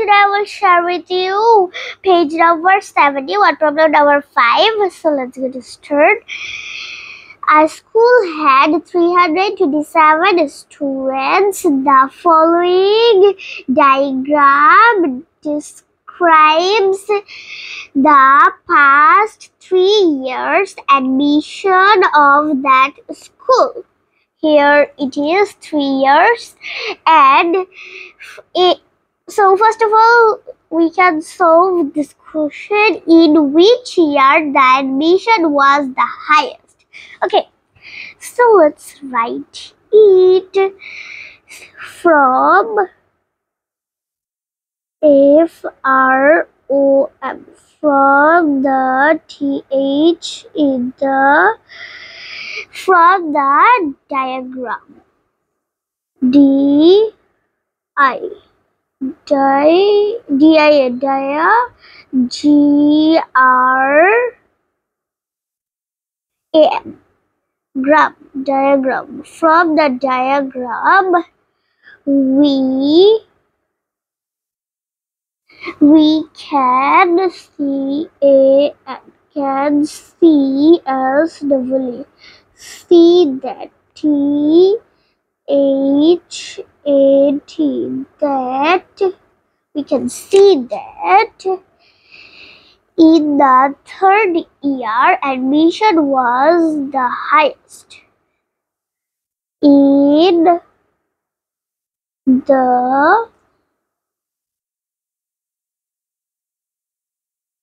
today I will share with you page number 71, problem number 5. So let's get started. Our school had 327 students. The following diagram describes the past three years admission of that school. Here it is three years and it, so first of all we can solve this question in which year the admission was the highest. Okay, so let's write it from F R O M from the TH in the from the diagram D I di D I dia G R A M. Gram diagram. From the diagram we we can see a can see as W. See that T H A T that we can see that in the third year admission was the highest. In the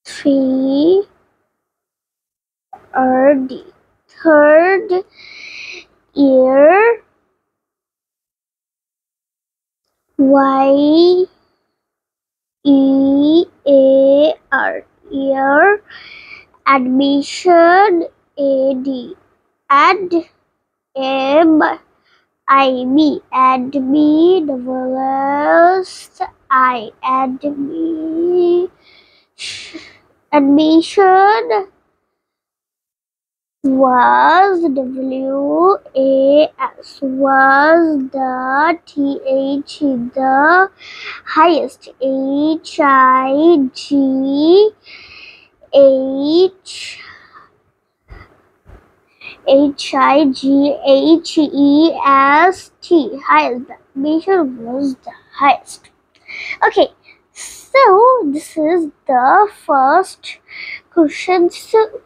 three the third year Y E A R year admission A D M I B I admission was W A S was the T H the highest H I G H H I G H E S T highest admission was the highest. Okay, so this is the first question. So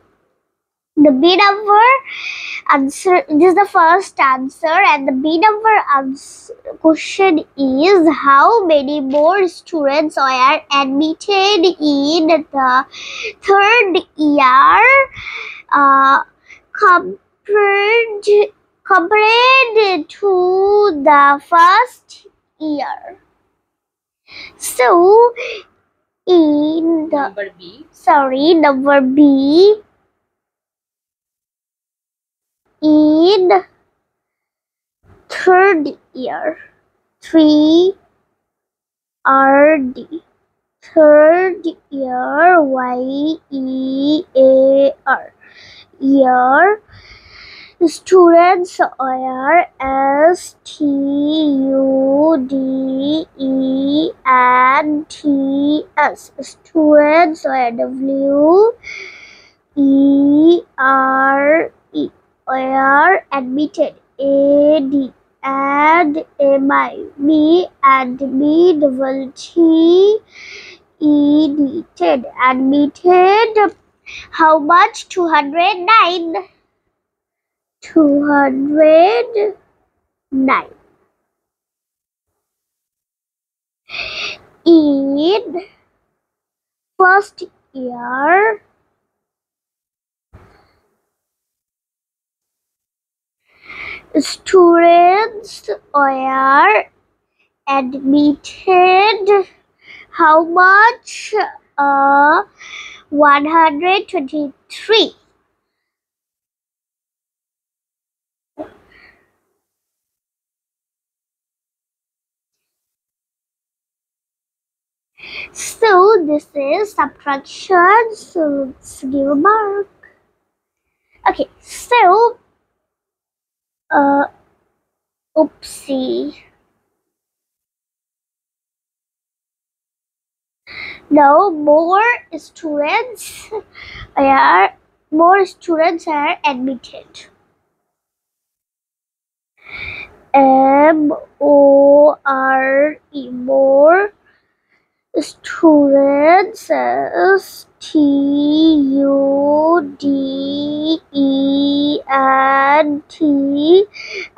the B number answer this is the first answer and the B number answer question is how many more students are admitted in the third year uh, compared compared to the first year so in the Number B. sorry number B in third year. Three RD third year Y E A R. Year students are S T U D E N T S. Students are W E R E are admitted. A D and M I. B and B double T E D ted admitted. How much? 209 209 in first year students are admitted. How much? Uh 123 so this is subtraction so let's give a mark. Okay so uh oopsie Now more students are more students are admitted. M O R E more students S T U D T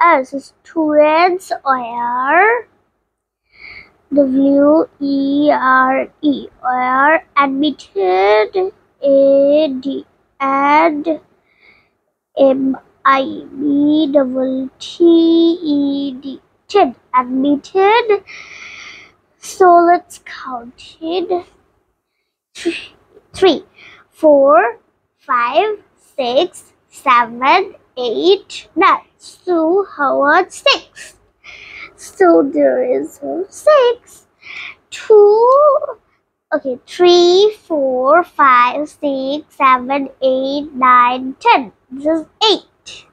S students are W E R E admitted A D and M I B double T E D ted admitted so let's count it. Three four five six seven eight nine so how about six. So there is six. Two okay three four five six seven eight nine ten. This is eight.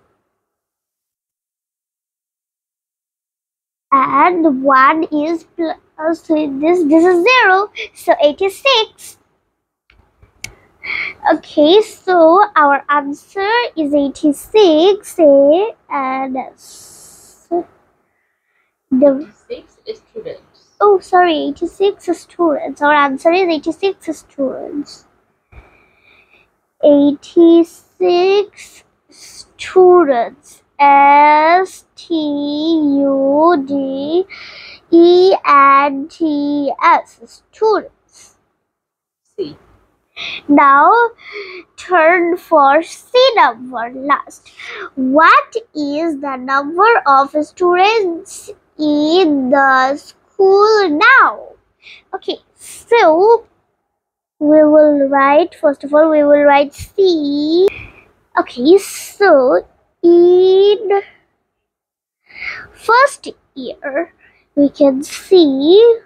And 1 is plus this this is 0 so 86 okay so our answer is 86 a and the 86 students. Oh sorry 86 students. Our answer is 86 students. 86 students. S T U D E N T S. Students. C. Now turn for C number last. What is the number of students in the school now? Okay, so we will write first of all we will write C. Okay, so in first year we can see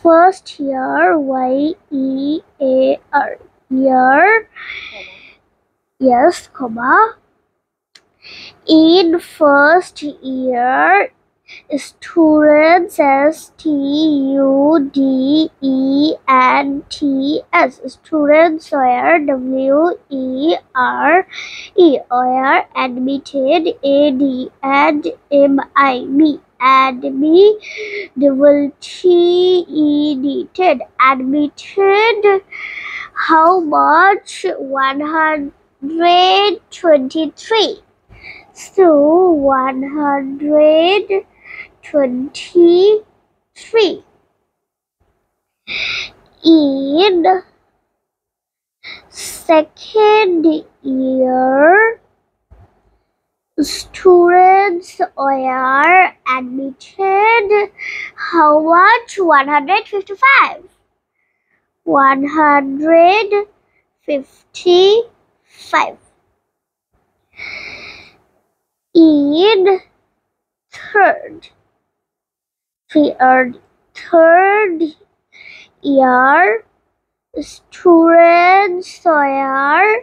first year y e a r year yes comma. In first year students S T U D E N T S students were W E R E are admitted A D and M I B admitted double T E D ted admitted how much 123 so 100 23 in second year students are admitted. How much? 155 155 in third third third year students are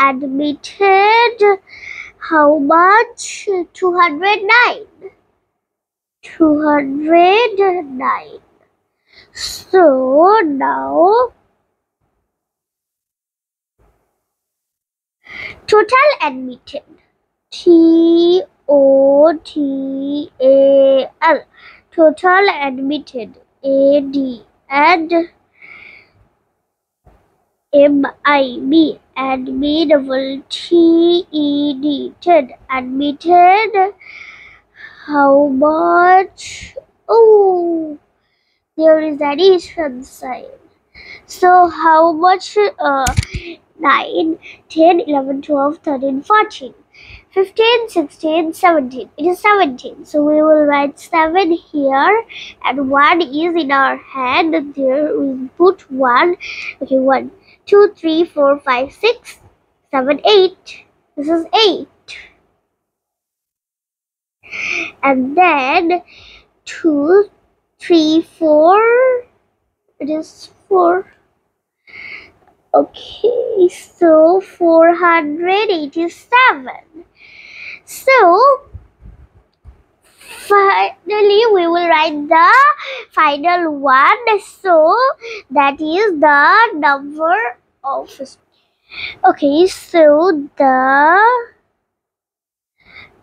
admitted how much? 209 209 so now total admitted. T O T A L. Total admitted AD and MIB admittable TED ted admitted how much oh there is addition sign so how much uh 9 10 11 12 13 14 15, 16, 17. It is 17. So we will write 7 here and 1 is in our hand. There we put 1. Okay, 1, 2, 3, 4, 5, 6, 7, 8. This is 8. And then 2, 3, 4. It is 4. Okay, so 487. So finally we will write the final one. So that is the number of okay so the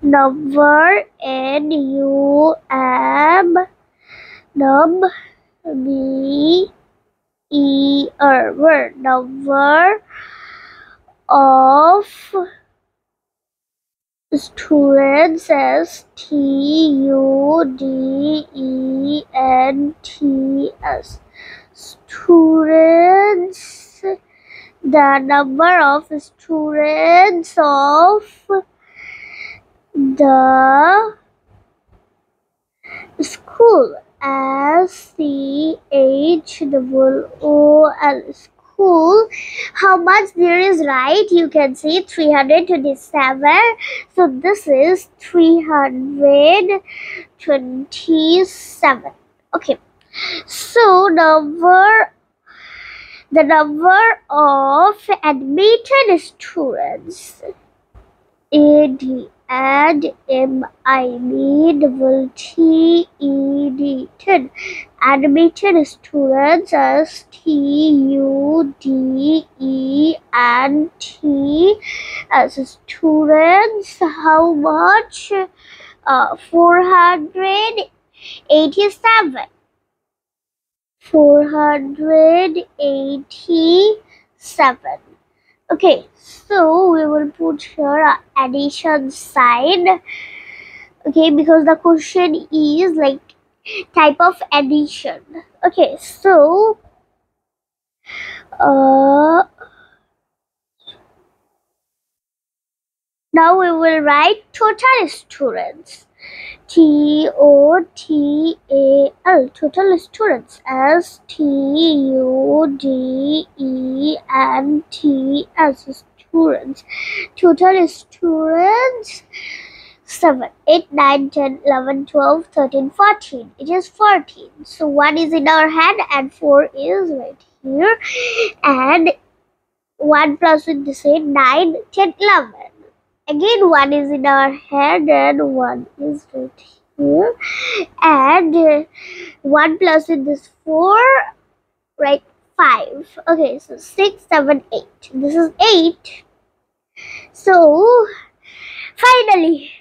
number n u m num b e r word number of students as T U D E N T S. Students, the number of students of the school S C H O L how much there is right? You can see 327 so this is 327 okay. So number the number of admitted students AD and M I double T E D ten. Admitted students as T U D E and T. As students how much? Uh, 487 487 okay so we will put here addition sign. Okay because the question is like type of addition. Okay so uh now we will write total students T O T A L total students S T U D E N T S students total students 7 8 9 10 11 12 13 14 it is 14 so 1 is in our hand and 4 is right here. And 1 plus with the same 9 10 11 again one is in our head and one is right here. And uh, 1 plus with this 4 right 5 okay so six, seven, eight. this is 8 so finally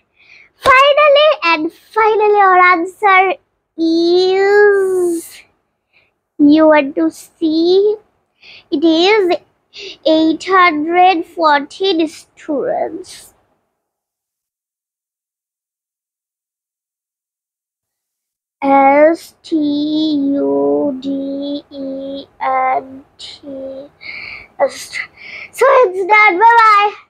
finally and finally our answer is you want to see? It is 814 students S T U D E N T. So it's done. Bye bye.